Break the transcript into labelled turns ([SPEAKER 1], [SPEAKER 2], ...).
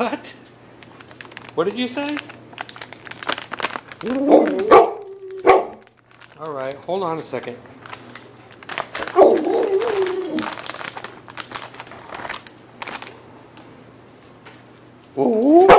[SPEAKER 1] What What did you say? All right, hold on a second. Ooh.